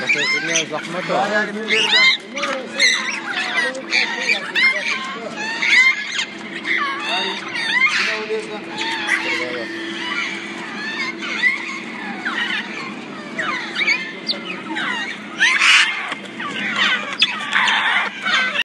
ما تاخذنيش زحمتها